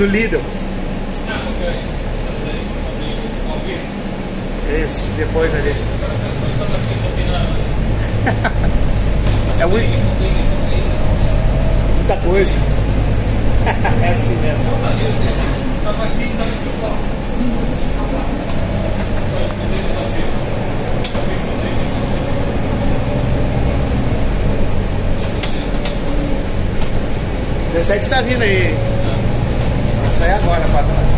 No Lidl. Isso, depois ali. é muito... muita coisa. é assim mesmo. Dezessete está vindo aí. Sair agora, patrão.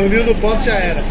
Dormiu no ponto, já era.